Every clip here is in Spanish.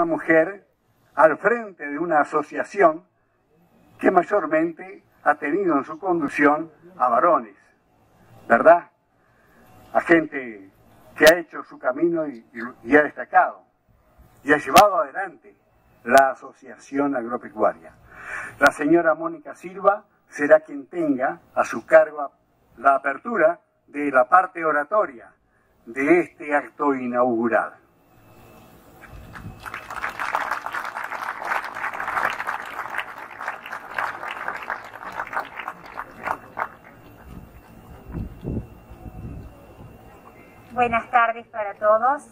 una mujer al frente de una asociación que mayormente ha tenido en su conducción a varones, ¿verdad? A gente que ha hecho su camino y, y ha destacado y ha llevado adelante la asociación agropecuaria. La señora Mónica Silva será quien tenga a su cargo la apertura de la parte oratoria de este acto inaugural. Buenas tardes para todos.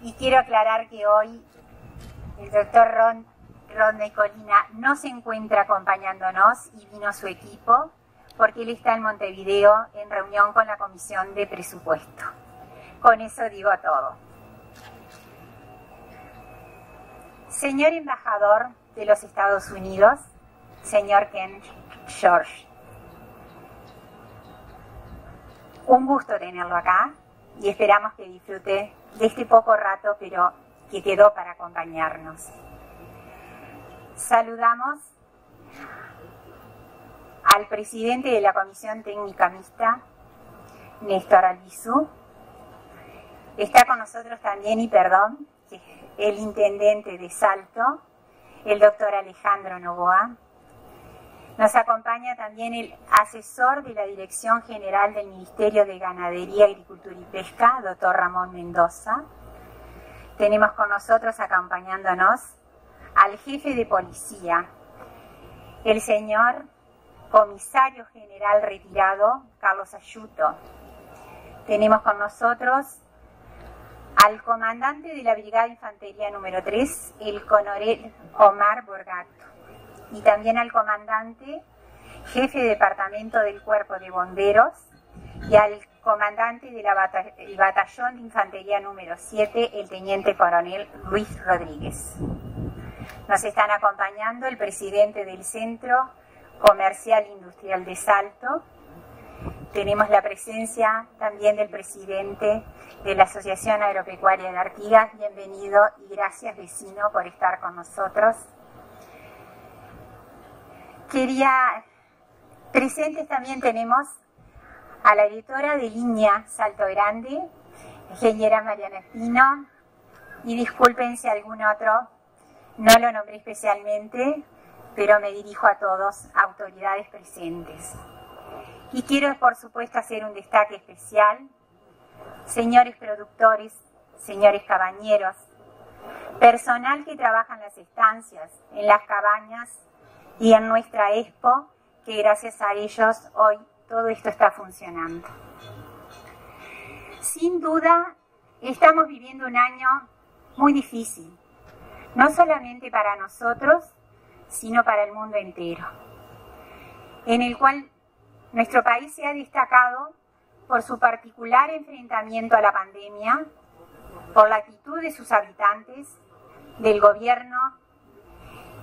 Y quiero aclarar que hoy el doctor Ron, Ron de Colina no se encuentra acompañándonos y vino su equipo porque él está en Montevideo en reunión con la Comisión de Presupuesto. Con eso digo todo. Señor embajador de los Estados Unidos, señor Ken George, un gusto tenerlo acá y esperamos que disfrute de este poco rato, pero que quedó para acompañarnos. Saludamos al presidente de la Comisión Técnica Mixta, Néstor Albizú. Está con nosotros también, y perdón, el intendente de Salto, el doctor Alejandro Novoa. Nos acompaña también el asesor de la Dirección General del Ministerio de Ganadería, Agricultura y Pesca, doctor Ramón Mendoza. Tenemos con nosotros acompañándonos al jefe de policía, el señor comisario general retirado, Carlos Ayuto. Tenemos con nosotros al comandante de la Brigada Infantería número 3, el coronel Omar Borgato, y también al comandante, jefe de departamento del Cuerpo de Bomberos, y al comandante del batallón de infantería número 7, el teniente coronel Luis Rodríguez. Nos están acompañando el presidente del Centro Comercial Industrial de Salto. Tenemos la presencia también del presidente de la Asociación Agropecuaria de Artigas. Bienvenido y gracias vecino por estar con nosotros. Quería, presentes también tenemos a la editora de línea Salto Grande, ingeniera Mariana Espino, y disculpen si algún otro no lo nombré especialmente, pero me dirijo a todos, autoridades presentes. Y quiero, por supuesto, hacer un destaque especial, señores productores, señores cabañeros, personal que trabaja en las estancias, en las cabañas y en nuestra expo, que gracias a ellos hoy todo esto está funcionando. Sin duda, estamos viviendo un año muy difícil, no solamente para nosotros, sino para el mundo entero, en el cual nuestro país se ha destacado por su particular enfrentamiento a la pandemia, por la actitud de sus habitantes, del gobierno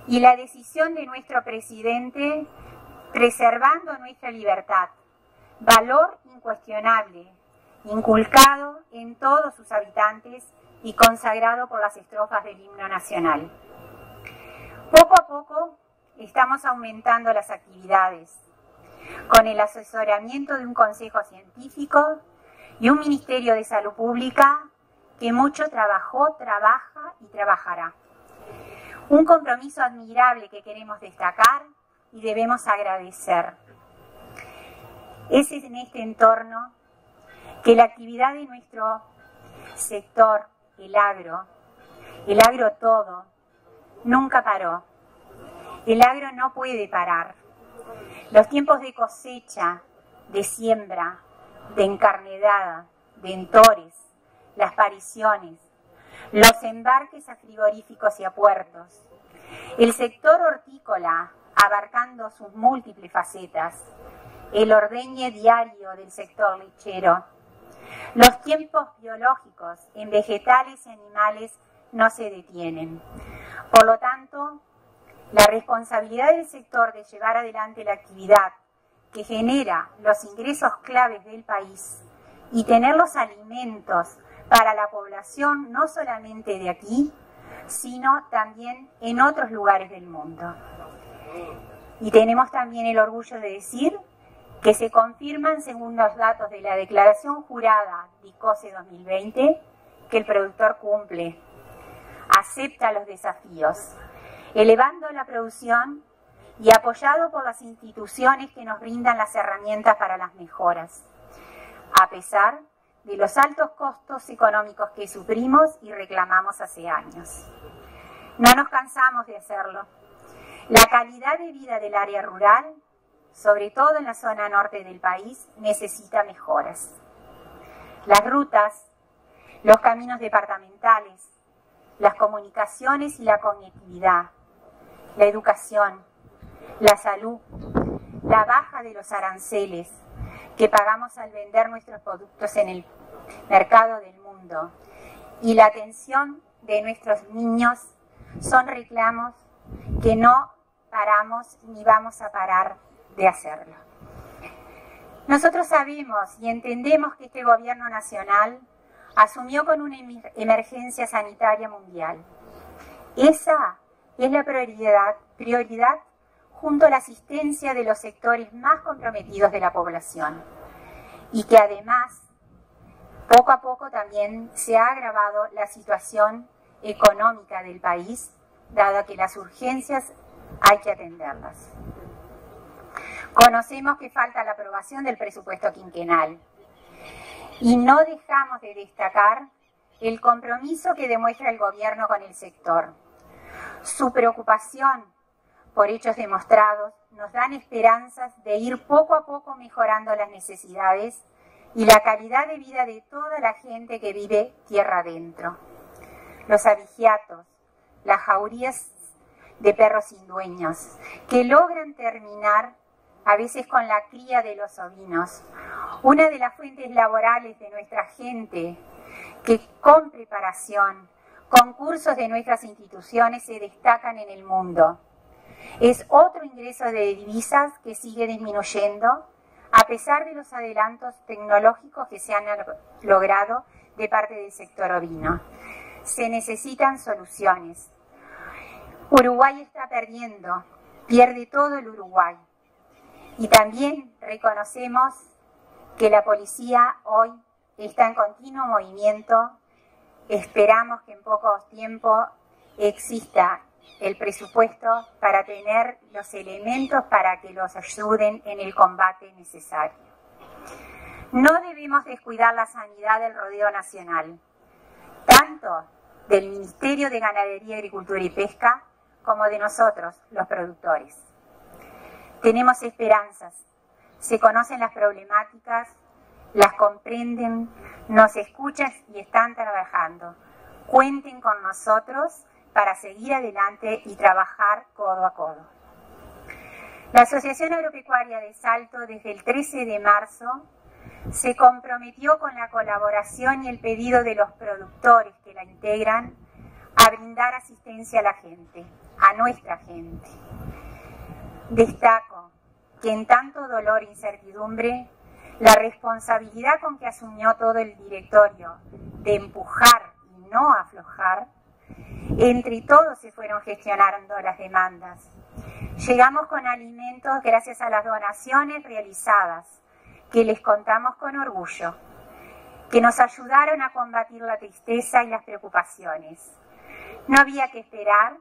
y la decisión de nuestro presidente preservando nuestra libertad, valor incuestionable, inculcado en todos sus habitantes y consagrado por las estrofas del himno nacional. Poco a poco estamos aumentando las actividades con el asesoramiento de un consejo científico y un Ministerio de Salud Pública que mucho trabajó, trabaja y trabajará. Un compromiso admirable que queremos destacar y debemos agradecer. Es en este entorno que la actividad de nuestro sector, el agro, el agro todo, nunca paró. El agro no puede parar. Los tiempos de cosecha, de siembra, de encarnedada, de entores, las pariciones, los embarques a frigoríficos y a puertos, el sector hortícola abarcando sus múltiples facetas, el ordeñe diario del sector lechero, los tiempos biológicos en vegetales y animales no se detienen. Por lo tanto, la responsabilidad del sector de llevar adelante la actividad que genera los ingresos claves del país y tener los alimentos para la población no solamente de aquí, sino también en otros lugares del mundo. Y tenemos también el orgullo de decir que se confirman, según los datos de la declaración jurada DICOSE 2020, que el productor cumple, acepta los desafíos, elevando la producción y apoyado por las instituciones que nos brindan las herramientas para las mejoras, a pesar de los altos costos económicos que sufrimos y reclamamos hace años. No nos cansamos de hacerlo. La calidad de vida del área rural, sobre todo en la zona norte del país, necesita mejoras. Las rutas, los caminos departamentales, las comunicaciones y la conectividad, la educación, la salud, la baja de los aranceles que pagamos al vender nuestros productos en el mercado del mundo y la atención de nuestros niños son reclamos que no paramos ni vamos a parar de hacerlo. Nosotros sabemos y entendemos que este gobierno nacional asumió con una emergencia sanitaria mundial. Esa es la prioridad, prioridad junto a la asistencia de los sectores más comprometidos de la población y que además poco a poco también se ha agravado la situación económica del país, dado que las urgencias hay que atenderlas. Conocemos que falta la aprobación del presupuesto quinquenal y no dejamos de destacar el compromiso que demuestra el gobierno con el sector. Su preocupación por hechos demostrados nos dan esperanzas de ir poco a poco mejorando las necesidades y la calidad de vida de toda la gente que vive tierra adentro. Los abigiatos, las jaurías de perros sin dueños, que logran terminar a veces con la cría de los ovinos. Una de las fuentes laborales de nuestra gente, que con preparación, con cursos de nuestras instituciones se destacan en el mundo. Es otro ingreso de divisas que sigue disminuyendo a pesar de los adelantos tecnológicos que se han logrado de parte del sector ovino. Se necesitan soluciones. Uruguay está perdiendo, pierde todo el Uruguay. Y también reconocemos que la policía hoy está en continuo movimiento. Esperamos que en poco tiempo exista el presupuesto para tener los elementos para que los ayuden en el combate necesario. No debemos descuidar la sanidad del rodeo nacional, tanto del Ministerio de Ganadería, Agricultura y Pesca como de nosotros, los productores. Tenemos esperanzas, se conocen las problemáticas, las comprenden, nos escuchan y están trabajando. Cuenten con nosotros para seguir adelante y trabajar codo a codo. La Asociación Agropecuaria de Salto desde el 13 de marzo se comprometió con la colaboración y el pedido de los productores que la integran a brindar asistencia a la gente, a nuestra gente. Destaco que en tanto dolor e incertidumbre, la responsabilidad con que asumió todo el directorio de empujar y no aflojar entre todos se fueron gestionando las demandas. Llegamos con alimentos gracias a las donaciones realizadas, que les contamos con orgullo, que nos ayudaron a combatir la tristeza y las preocupaciones. No había que esperar,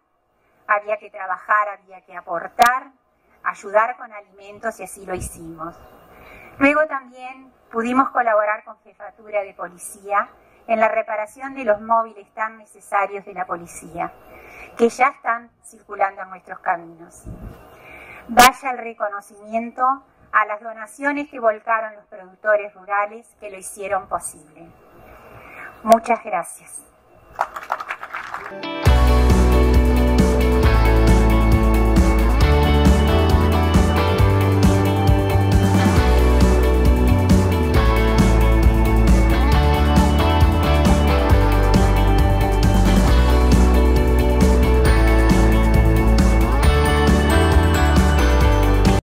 había que trabajar, había que aportar, ayudar con alimentos y así lo hicimos. Luego también pudimos colaborar con Jefatura de Policía en la reparación de los móviles tan necesarios de la policía, que ya están circulando en nuestros caminos. Vaya el reconocimiento a las donaciones que volcaron los productores rurales que lo hicieron posible. Muchas gracias.